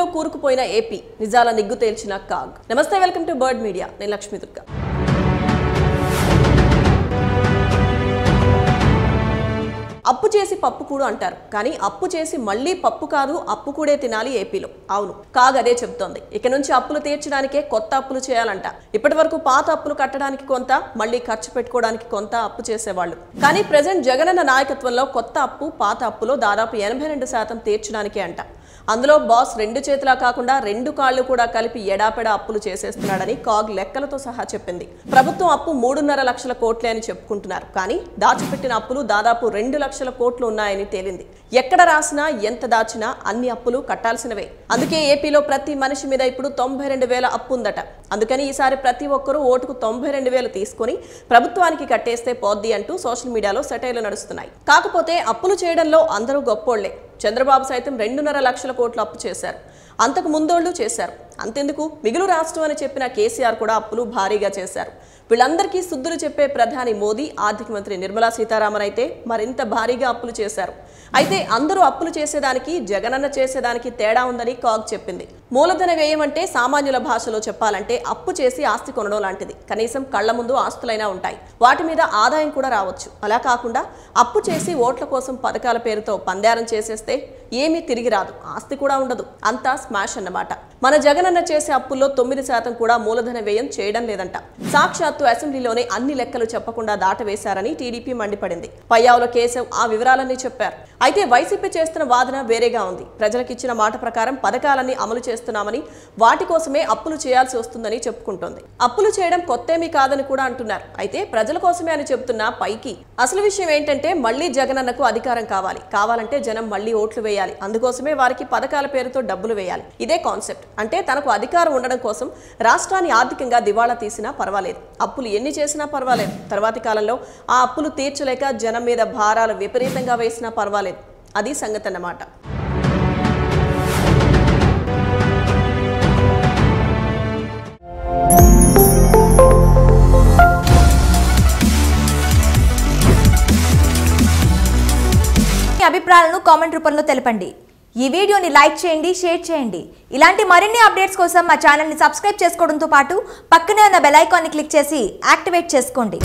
అప్పుల్లో కూరుకుపోయిన ఏపీ నిజాల నిగ్గు తేల్చిన కాగ్. నమస్తే వెల్కమ్ టు బర్డ్ మీడియా. నేను లక్ష్మీ దుర్గా. అప్పు చేసి పప్పు కూడు అంటారు కానీ అప్పు చేసి మళ్ళీ పప్పు కాదు అప్పు కూడే తినాలి ఏపీలో. అవును కాగ్ అదే చెబుతోంది. ఇక నుంచి అప్పులు తీర్చడానికే కొత్త అప్పులు చేయాలంట. ఇప్పటి వరకు పాత అప్పులు కట్టడానికి కొంత మళ్ళీ ఖర్చు పెట్టుకోవడానికి కొంత అప్పు చేసేవాళ్ళు. కానీ ప్రజెంట్ జగనన్న నాయకత్వంలో కొత్త అప్పు పాత అప్పులో దాదాపు ఎనభై రెండు శాతం తీర్చడానికే అంట. అందులో బాస్ రెండు చేతులా కాకుండా రెండు కాళ్ళు కూడా కలిపి ఎడాపెడా అప్పులు చేసేస్తున్నాడని కాగ్ లెక్కలతో సహా చెప్పింది. ప్రభుత్వం అప్పు మూడున్నర లక్షల కోట్లే అని చెప్పుకుంటున్నారు. కానీ దాచిపెట్టిన అప్పులు దాదాపు రెండు లక్షల కోట్లు ఉన్నాయని తేలింది. ఎక్కడ రాసినా ఎంత దాచినా అన్ని అప్పులు కట్టాల్సినవే. అందుకే ఏపీలో ప్రతి మనిషి మీద ఇప్పుడు తొంభై రెండు వేల అప్పు ఉందట. అందుకని ఈసారి ప్రతి ఒక్కరూ ఓటుకు తొంభై రెండు వేలు తీసుకుని ప్రభుత్వానికి కట్టేస్తే పోద్ది అంటూ సోషల్ మీడియాలో సెటైలు నడుస్తున్నాయి. కాకపోతే అప్పులు చేయడంలో అందరూ గొప్పోళ్ళే. చంద్రబాబు సైతం రెండున్నర లక్షల కోట్లు అప్పు చేశారు. అంతకు ముందోళ్ళు చేశారు. అంతెందుకు? మిగులు రాష్ట్రం అని చెప్పిన కేసీఆర్ కూడా అప్పులు భారీగా చేశారు. వీళ్ళందరికీ శుద్ధులు చెప్పే ప్రధాని మోదీ ఆర్థిక మంత్రి నిర్మలా సీతారామన్ అయితే మరింత భారీగా అప్పులు చేశారు. అయితే అందరూ అప్పులు చేసేదానికి జగనన్న చేసేదానికి తేడా ఉందని కాగ్ చెప్పింది. మూలధన వ్యయం అంటే సామాన్యుల భాషలో చెప్పాలంటే అప్పు చేసి ఆస్తి కొనడం లాంటిది. కనీసం కళ్ళ ముందు ఆస్తులైనా ఉంటాయి. వాటి మీద ఆదాయం కూడా రావచ్చు. అలా కాకుండా అప్పు చేసి ఓట్ల కోసం పథకాల పేరుతో పందారం చేసేస్తే ఏమీ తిరిగి రాదు. ఆస్తి కూడా ఉండదు. అంతా స్మాష్ అన్నమాట. మన జగనన్న చేసే అప్పుల్లో తొమ్మిది శాతం కూడా మూలధన వ్యయం చేయడం లేదంట. సాక్షాత్తు అసెంబ్లీలోనే అన్ని లెక్కలు చెప్పకుండా దాటవేశారని టీడీపీ మండిపడింది. పయ్యావుల కేశవ్ ఆ వివరాలన్నీ చెప్పారు. అయితే వైసీపీ చేస్తున్న వాదన వేరేగా ఉంది. ప్రజలకు ఇచ్చిన మాట ప్రకారం పథకాలన్నీ అమలు చేస్తున్నామని వాటి కోసమే అప్పులు చేయాల్సి వస్తుందని చెప్పుకుంటోంది. అప్పులు చేయడం కొత్తేమీ కాదని కూడా అంటున్నారు. అయితే ప్రజల కోసమే అని చెబుతున్న పైకి. అసలు విషయం ఏంటంటే మళ్ళీ జగనన్నకు అధికారం కావాలి. కావాలంటే జనం మళ్ళీ ఓట్లు వేయాలి. అందుకోసమే వారికి పథకాల పేరుతో డబ్బులు వేయాలి. ఇదే కాన్సెప్ట్. అంటే తనకు అధికారం ఉండడం కోసం రాష్ట్రాన్ని ఆర్థికంగా దివాళా తీసినా పర్వాలేదు. అప్పులు ఎన్ని చేసినా పర్వాలేదు. తర్వాతి కాలంలో ఆ అప్పులు తీర్చలేక జనం మీద భారాలు విపరీతంగా వేసినా పర్వాలేదు. అది సంగతి అన్నమాట మీ అభిప్రాయాలను కామెంట్ రూపంలో తెలపండి. ఈ వీడియోని లైక్ చేయండి షేర్ చేయండి. ఇలాంటి మరిన్ని అప్డేట్స్ కోసం మా ఛానల్ని సబ్స్క్రైబ్ చేసుకోవడంతో పాటు పక్కనే ఉన్న బెల్ ఐకాన్ని క్లిక్ చేసి యాక్టివేట్ చేసుకోండి.